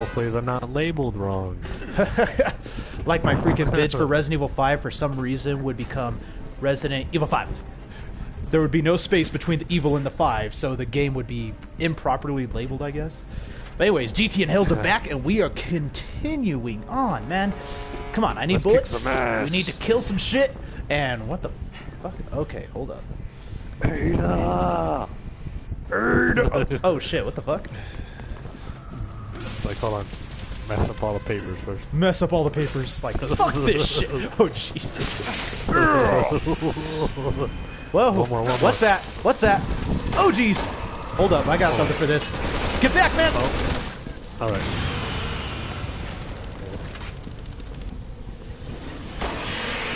Hopefully they're not labeled wrong. like my freaking bids for Resident Evil 5 for some reason would become Resident Evil 5. There would be no space between the evil and the 5, so the game would be improperly labeled, I guess. But anyways, GT and Hills are back, and we are continuing on, man. Come on, I need Let's kick bullets. some ass. We need to kill some shit. And what the fuck? Okay, hold up. Ada! Oh, oh shit, what the fuck? Like, hold on. Mess up all the papers first. Mess up all the papers. Like, fuck this shit. Oh, Jesus. Whoa, One more, one what's more. that? What's that? Oh, jeez. Hold up, I got something for this. Skip back, man. Oh. Alright.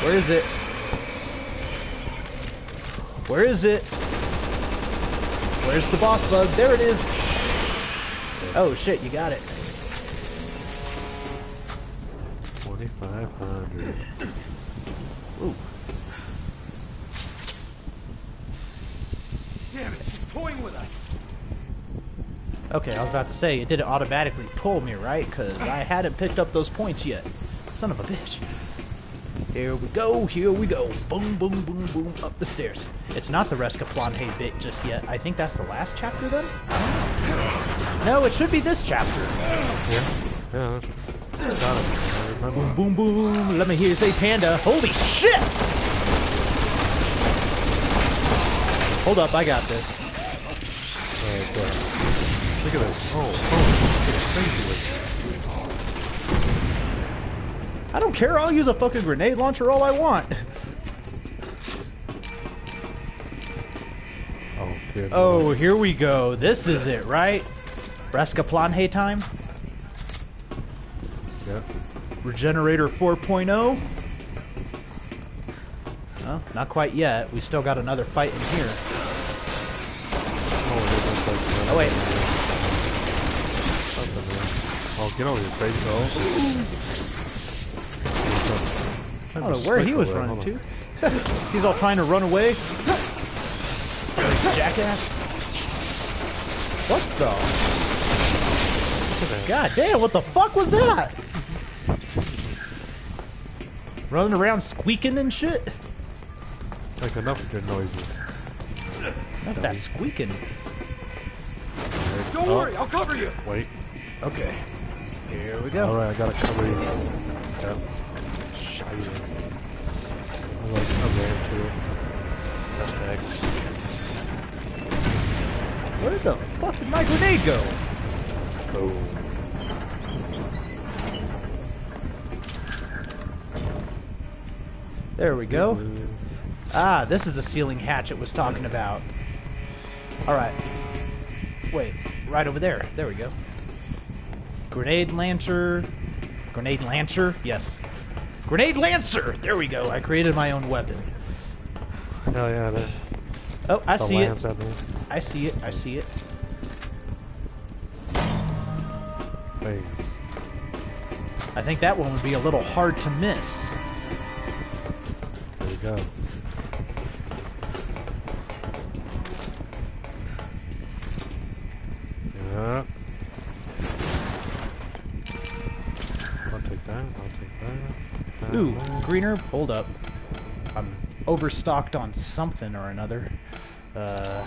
Where is it? Where is it? Where's the boss bug? There it is. Oh shit, you got it. 2500. Ooh. Damn it, she's toying with us. Okay, I was about to say, it didn't automatically pull me, right? Because I hadn't picked up those points yet. Son of a bitch. Here we go, here we go. Boom, boom, boom, boom, up the stairs. It's not the Rescaplan Hay bit just yet. I think that's the last chapter then? No, it should be this chapter. Yeah? Yeah. Got it. Remember. Boom, boom. Let me hear you say panda. Holy shit! Hold up, I got this. Look at this. Oh, oh, it's crazy. I don't care, I'll use a fucking grenade launcher all I want. oh. Oh, here we go. This is it, right? Rescaplanhe time? Regenerator 4.0? Well, not quite yet. We still got another fight in here. Oh, wait. Oh, get over here, crazy. Oh. I don't know where he was running to. He's all trying to run away. Jackass. What the? God damn, what the fuck was that? Running around squeaking and shit? It's like enough of your noises. Not that squeaking. Don't Oh. worry, I'll cover you. Wait. Okay. Here we go. Alright, I gotta cover you. Yep. Shiny. I like I ran to it. That's next. Where the fuck did my grenade go? Go. There we go. Ah, this is the ceiling hatch it was talking about. Alright. Wait, right over there. There we go. Grenade Lancer. Grenade Lancer? Yes. Grenade Lancer! There we go. I created my own weapon. Hell yeah, the, Oh, I see it. I see it. I see it. Hey. I think that one would be a little hard to miss. Go. Yeah. I'll take that. I'll take that. Ooh, greener. Hold up. I'm overstocked on something or another. Uh,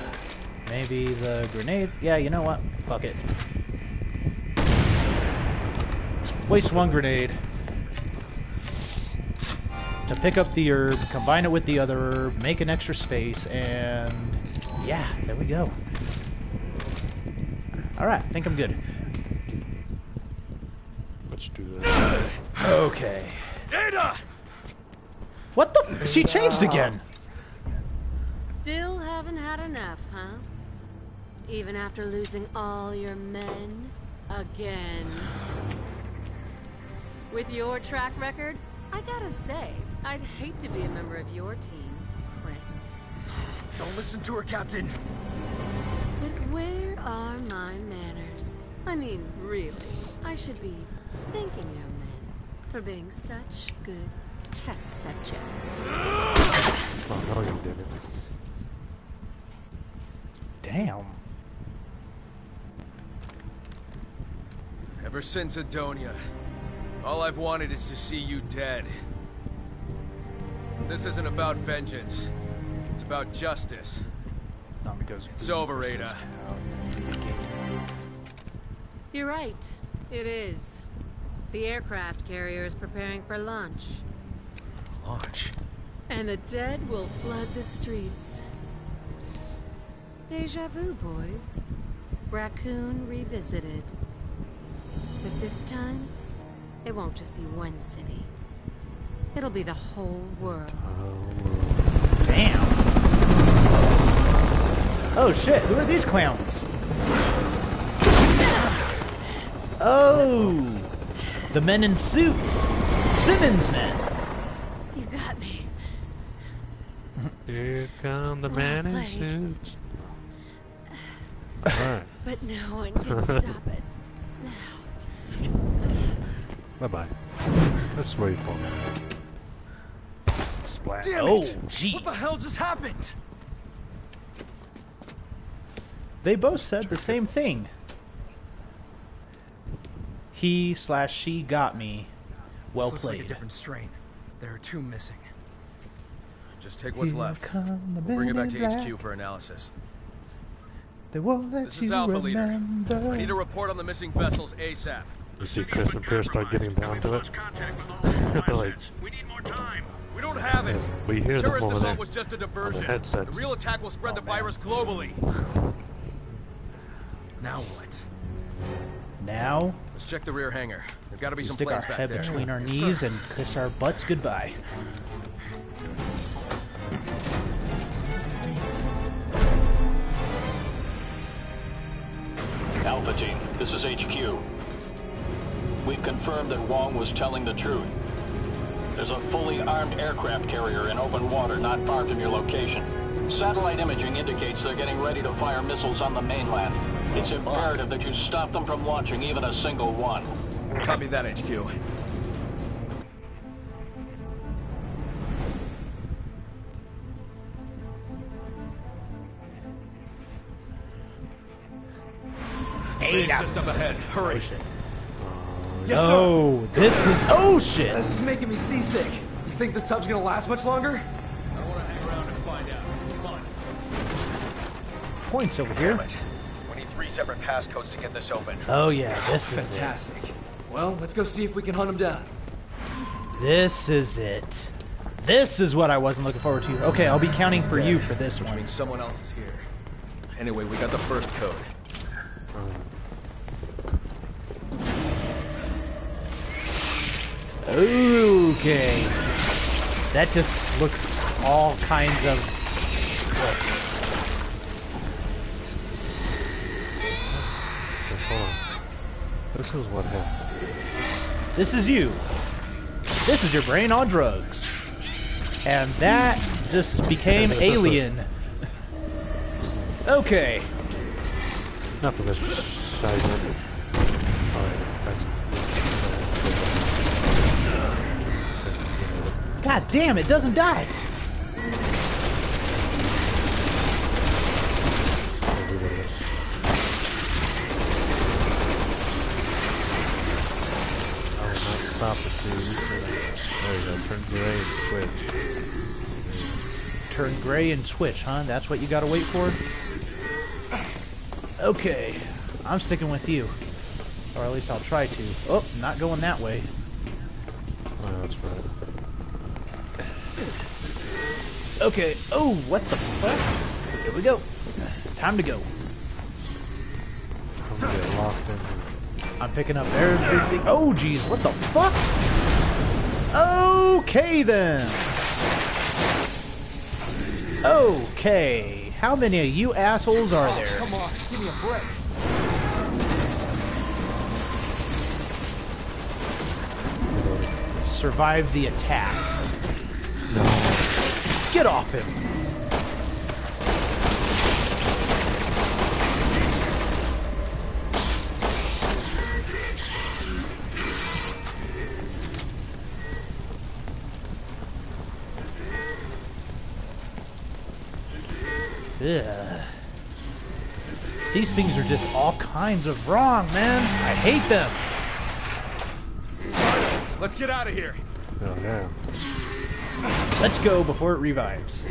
maybe the grenade. Yeah, you know what? Fuck it. Waste one grenade. To pick up the herb, combine it with the other herb, make an extra space, and yeah, there we go. Alright, I think I'm good. Let's do that. Okay. Ada! What the f- She changed again! Still haven't had enough, huh? Even after losing all your men? Again. With your track record, I gotta say, I'd hate to be a member of your team, Chris. Don't listen to her, Captain. But where are my manners? I mean, really, I should be thanking young men for being such good test subjects. Oh, no, you didn't. Damn. Ever since Edonia, all I've wanted is to see you dead. This isn't about vengeance. It's about justice. Zombie goes. It's over, Ada. You're right. It is. The aircraft carrier is preparing for launch. Launch. And the dead will flood the streets. Deja vu, boys. Raccoon revisited. But this time, it won't just be one city. It'll be the whole world. Damn. Oh shit, who are these clowns? Oh, the men in suits. Simmons men. You got me. Here come the Well man in suits. Alright, But no one can stop it. Now. bye bye. Let's wait for me. Splat. Damn Oh, it! jeez. What the hell just happened? They both said the same thing. He slash she got me. Well this looks played. like a different strain. There are two missing. Just take what's Here left. We'll bring it back to black. HQ for analysis. They won't let This you is Alpha Leader. remember. I need a report on the missing vessels ASAP. You see Chris and Piers start getting down to it. They're like, We don't have it. we hear them Terrorist over there. assault was just a diversion. The headsets. real attack will spread the virus globally. Now what? Now, Let's check the rear hangar. There's got to be we some stick our planes back head there. between our Yes, knees sir. and kiss our butts goodbye. Alpha Team, this is HQ. We've confirmed that Wong was telling the truth. There's a fully armed aircraft carrier in open water not far from your location. Satellite imaging indicates they're getting ready to fire missiles on the mainland. It's imperative that you stop them from launching even a single one. Copy that, HQ. It's just up ahead. Hurry. Yes, sir. Oh, this is oh shit! This is making me seasick. You think this tub's gonna last much longer? I don't want to hang around and find out. Come on. Points over here. We need three separate passcodes to get this open. Oh yeah, this is it. Fantastic. Well, let's go see if we can hunt him down. This is it. This is what I wasn't looking forward to. Okay, I'll be counting for you for this Which one. means someone else is here. Anyway, we got the first code. Okay. That just looks all kinds of. Hold on. This is what happened. This is you. This is your brain on drugs. And that just became alien. Okay. Enough of this. Alright, God damn, it doesn't die. I will not stop until you turn There you go, turn gray and switch. Turn gray and switch, huh? That's what you gotta wait for? Okay. I'm sticking with you. Or at least I'll try to. Oh, not going that way. Oh, that's right. Okay. Oh, what the fuck? Here we go. Time to go. I'm gonna get locked in. I'm picking up everything. Oh, geez, what the fuck? Okay, then. Okay. How many of you assholes are oh, there? Come on, give me a break. Survive the attack. Get off him. Ugh. These things are just all kinds of wrong, man. I hate them. Let's get out of here. Oh, yeah. Let's go before it revives.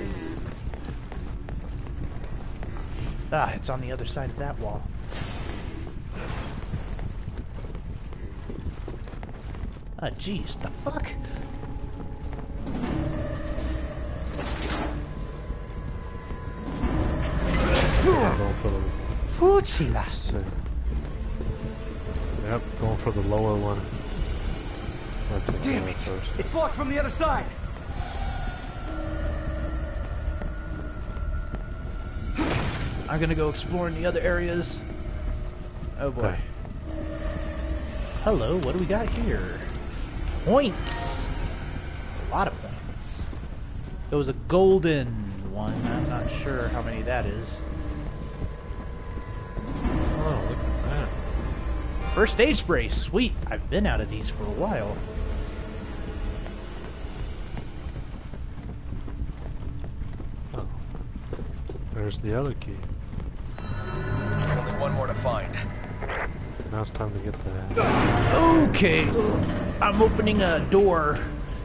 Ah, it's on the other side of that wall. Ah, jeez, the fuck? Going for the Fuchilas. see. Yep, going for the lower one. I'll take the Damn it! first. It's locked from the other side. I'm gonna go exploring the other areas. Oh boy. Okay. Hello, what do we got here? Points! A lot of points. There was a golden one. I'm not sure how many that is. Oh, look at that. First aid spray, sweet. I've been out of these for a while. Oh. There's the other key. Only one more to find. Now it's time to get the... Okay, I'm opening a door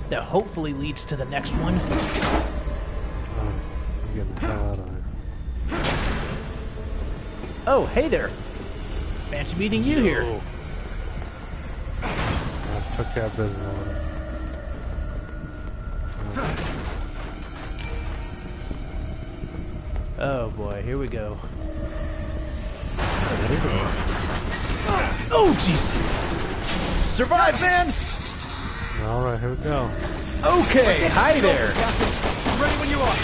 that hopefully leads to the next one. Oh, I'm getting the hell out of here. Oh, hey there. Fancy meeting you here. I took care of business. Oh boy, here we go. Oh Jesus! Survive, man! Alright, here we go. Okay, hi there. I'm ready when you are.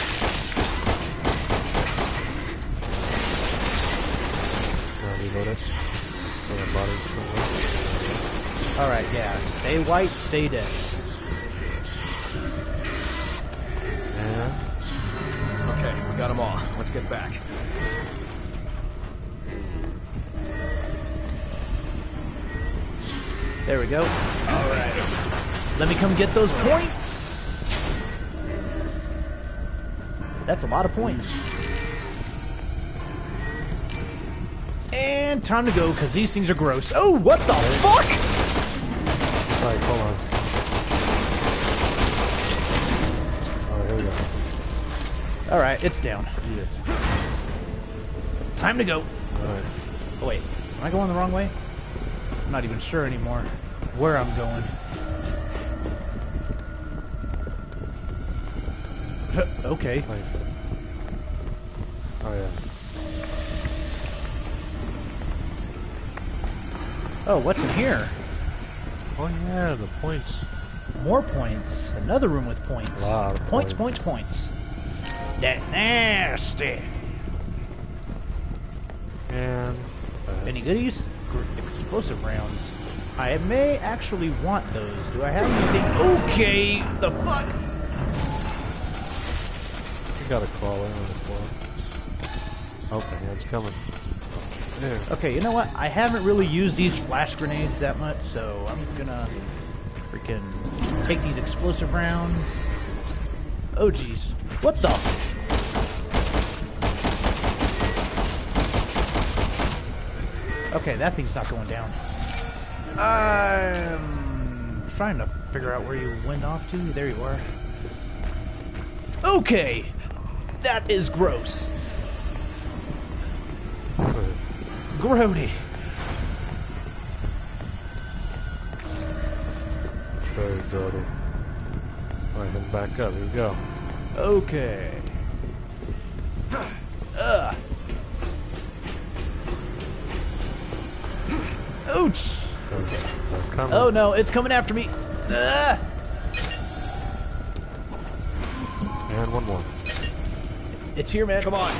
Now reload it. So the body somewhere. All right, yeah. Stay white, stay dead. And Okay, we got them all. Let's get back. There we go. All right. Let me come get those points. That's a lot of points. And time to go because these things are gross. Oh, what the fuck? Right, hold on. Alright, here we go. All right, it's down. Yeah. Time to go. Alright. Oh wait, am I going the wrong way? I'm not even sure anymore where I'm going. okay. Oh yeah. Oh, what's in here? Oh yeah, the points. More points. Another room with points. Lot of points, points. points, points. That nasty. And uh, Any goodies? Explosive rounds. I may actually want those. Do I have anything? Okay, the fuck? you gotta crawl in on the floor. Okay, yeah, it's coming. There. Okay, you know what? I haven't really used these flash grenades that much, so I'm gonna freaking take these explosive rounds. Oh jeez. What the? Okay, that thing's not going down. I'm trying to figure out where you went off to. There you are. Okay! That is gross. Grody. Very dirty. Alright, head back up. Here we go. Okay. Coming. Oh no, it's coming after me. Ugh. And one more. It's here, man. Come on.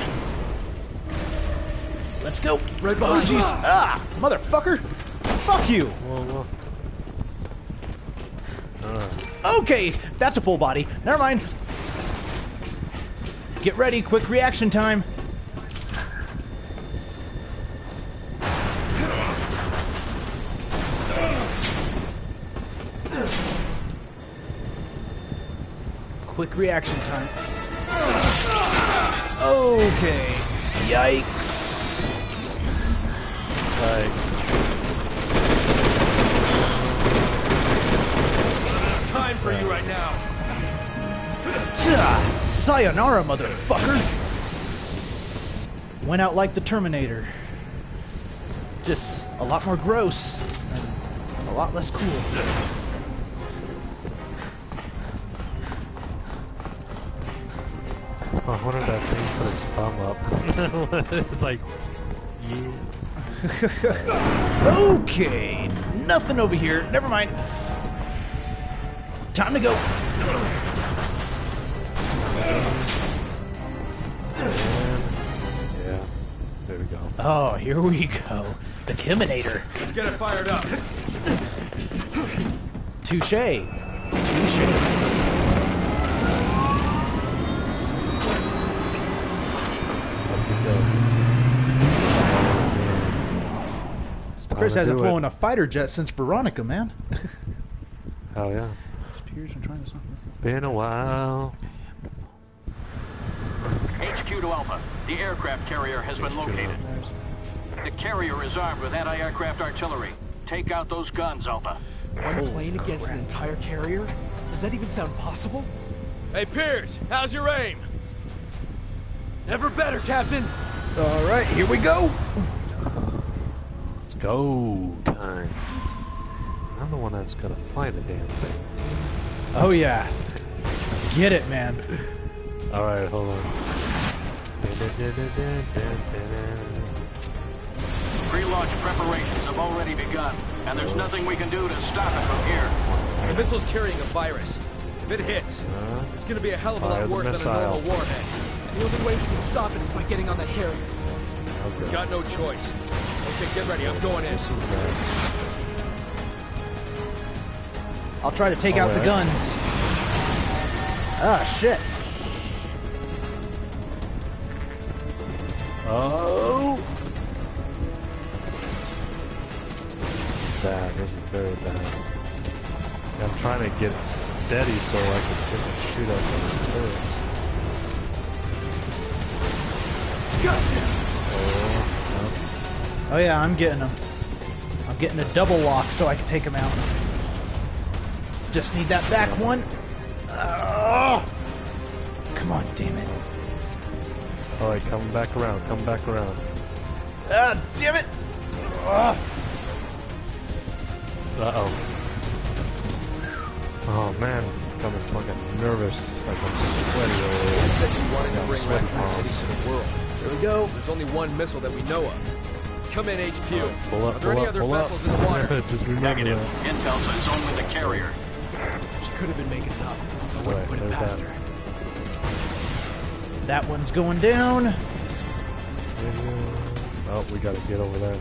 Let's go. Right Oh behind you. jeez. Ah, motherfucker. Fuck you. Whoa, whoa. Alright. Okay, that's a full body. Never mind. Get ready. Quick reaction time. quick reaction time. Okay. Yikes. Time for you right now. Sayonara, motherfucker. Went out like the Terminator. Just a lot more gross and a lot less cool. I wonder if that thing put its thumb up. it's like, yeah. Okay, nothing over here. Never mind. Time to go. Yeah. There we go. Oh, here we go. The Kiminator. Let's get it fired up. Touche. Touche. Up we go. It's time Chris hasn't flown it. a fighter jet since Veronica, man. Hell oh, yeah. Spears and trying to something. Been a while. HQ to Alpha. The aircraft carrier has been located. The carrier is armed with anti-aircraft artillery. Take out those guns, Alpha. One plane against an entire carrier? Does that even sound possible? Hey, Piers, how's your aim? Never better, Captain! All right, here we go. Let's go time. I'm the one that's gonna fight a damn thing. Oh yeah. Get it, man. Alright, hold on. Pre-launch preparations have already begun, and there's nothing we can do to stop it from here. The missile's carrying a virus. If it hits, Uh, it's gonna be a hell of a lot worse than a normal warhead. The only way we can stop it is by getting on that carrier. Okay. Got no choice. Okay, get ready. I'm going in. This is bad. I'll try to take out the guns. Ah, shit. Oh! Bad, this is very bad. I'm trying to get it steady so I can get and shoot at those turrets. Oh, Oh yeah, I'm getting them. I'm getting a double lock so I can take them out. Just need that back one. Oh! Come on, damn it. no. Alright, come back around, come back around. Ah, damn it! Ah. Uh oh. Oh man, becoming fucking nervous. Like I'm sweaty over You here. said you wanted to bring sweaty Raccoon City to the world. Here we go. There's only one missile that we know of. Come in, HQ. Pull up, Are there pull any up, other pull up. vessels in the water? Just Negative. that. Intel says only the carrier. She could have been making it up. I wouldn't Right, put it there's past that. her. That one's going down. Oh, we gotta get over there.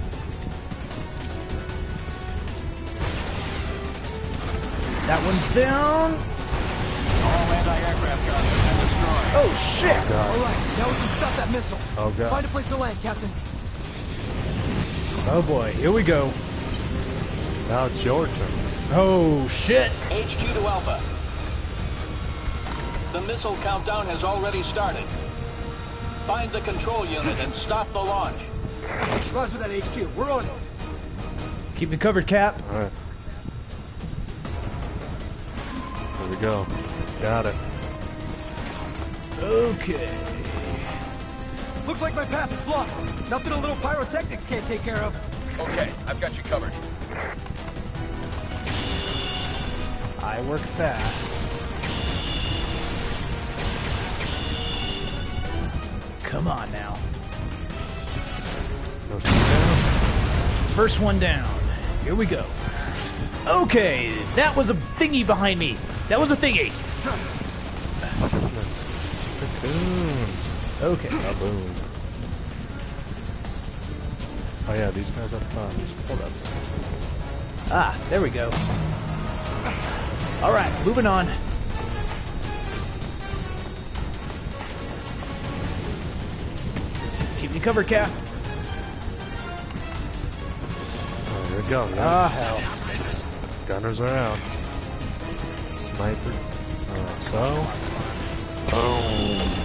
That one's down. All anti-aircraft guns have been destroyed. Oh shit! Oh, All right, now we can stop that missile. Oh god. Find a place to land, Captain. Oh boy, here we go. Now it's your turn. Oh shit! HQ to Alpha. The missile countdown has already started. Find the control unit and stop the launch. Roger that HQ. We're on it. Keep me covered, Cap. Alright. Here we go. Got it. Okay. Looks like my path is blocked. Nothing a little pyrotechnics can't take care of. Okay, I've got you covered. I work fast. Come on now. No shoot down. First one down. Here we go. Okay, that was a thingy behind me. That was a thingy. Okay. Kaboom. Oh yeah, these guys up top. Hold up. Ah, there we go. All right, moving on. Keep me covered, Cap. Oh, here we go. Yeah. Ah, hell. Gunners are out. Sniper. Alright, so. Boom.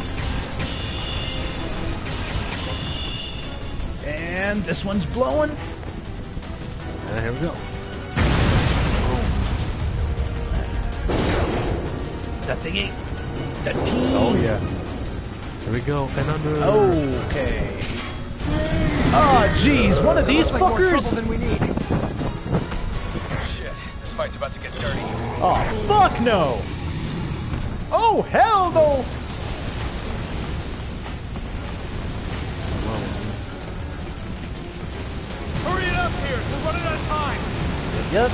And this one's blowing. And here we go. That thingy. The team. Oh yeah. Here we go. And under. Okay. Ah, oh, jeez, one of these Looks like more trouble fuckers. than we need. Shit, this fight's about to get dirty. Oh, fuck no. Oh, hell no. Yep.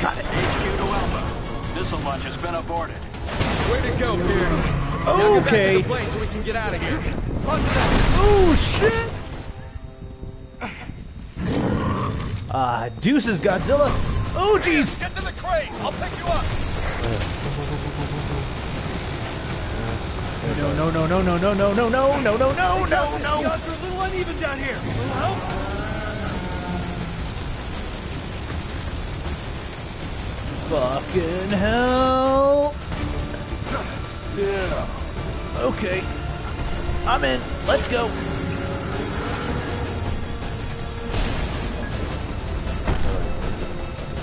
Got it. HQ to Alpha. Missile launch has been aborted. Way to go, Piers. Now get back to Okay. the plane so we can get out of here. Oh shit! Ah, deuces, Godzilla. Oh jeez. Get to the crate. I'll pick you up. No, no, no, no, no, no, no, no, no, no, no, no, no, The no. odds are a little uneven down here. A little help? Fucking hell. Yeah. Okay. I'm in. Let's go.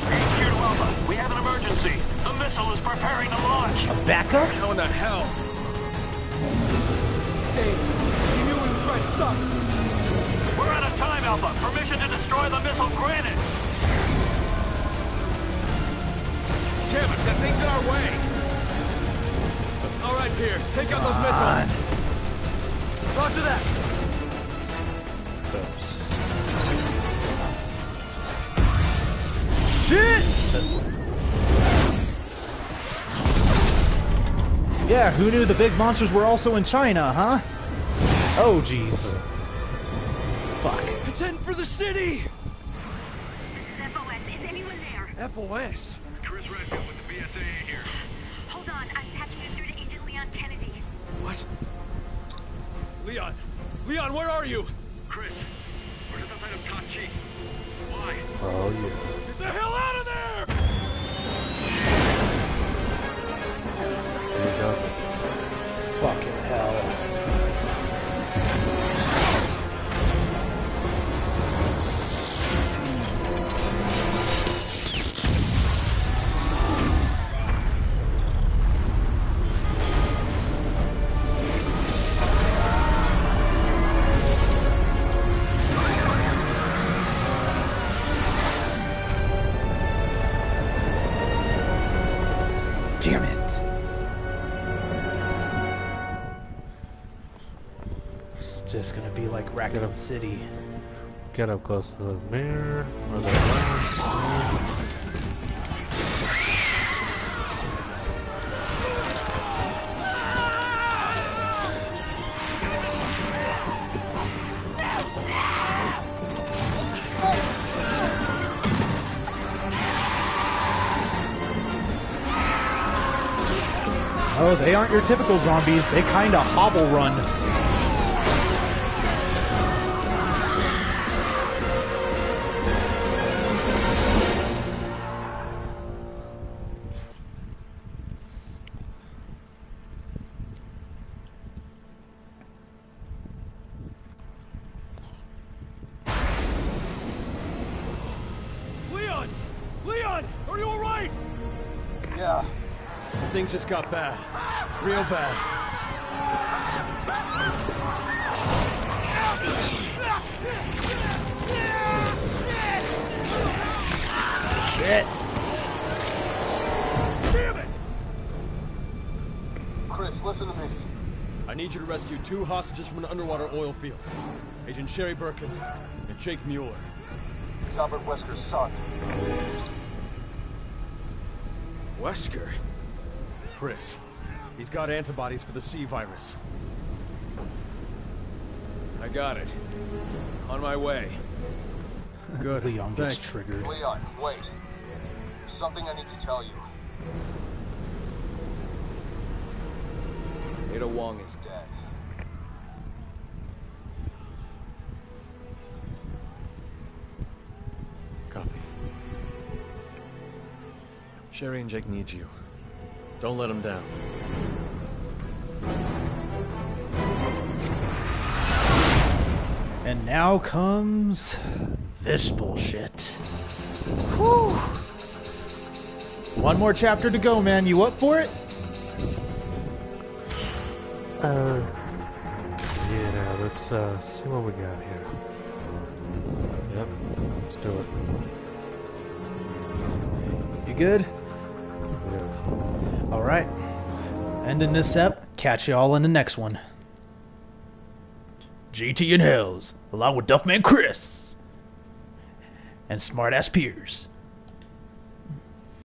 HQ to Alpha. We have an emergency. The missile is preparing to launch. A backup? How in the hell? Dave, you knew we were trying to stop. We're out of time, Alpha. Permission to destroy the missile granted. Damn it, that thing's in our way. All right, Piers, take out those missiles. Roger that. Shit! Yeah, who knew the big monsters were also in China, huh? Oh, jeez. Fuck. It's heading for the city. FOS, is anyone there? FOS. Chris Redfield with the BSAA here. Hold on, I'm patching you through to Agent Leon Kennedy. What? Leon. Leon, where are you? Chris, we're just outside of Tachi. Why? Oh yeah. Get the hell out City. Get up close to the mirror or the lens. Oh, they aren't your typical zombies. They kinda hobble run. Just got bad. Real bad. Shit. Damn it! Chris, listen to me. I need you to rescue two hostages from an underwater oil field. Agent Sherry Birkin and Jake Mueller. He's Albert Wesker's son. Wesker? Chris, he's got antibodies for the C virus. I got it. On my way. Good. Leon gets Thanks. triggered. Leon, wait. There's something I need to tell you. Ada Wong is dead. Copy. Sherry and Jake need you. Don't let them down. And now comes this bullshit. Whew. One more chapter to go, man. You up for it? Uh, yeah, let's uh, see what we got here. Yep, let's do it. You good? Yeah. All right. Ending this ep. Catch you all in the next one. GT and Hells, along with Duffman Chris and Smartass Piers.